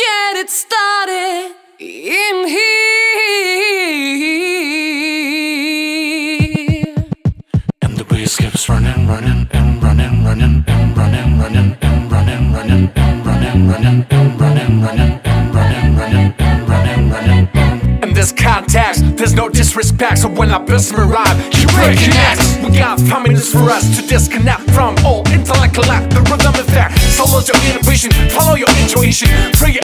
get it started in here. And the bass keeps running, running, and running, running, and running, running, and running, running, and running, running, and running, running, and running, running, and running, running. In this context, there's no disrespect. So when I burst my rhyme, you breaking necks. We got five minutes for us to disconnect from all intellectual life. The rhythm is there. Your inhibition, follow your intuition, free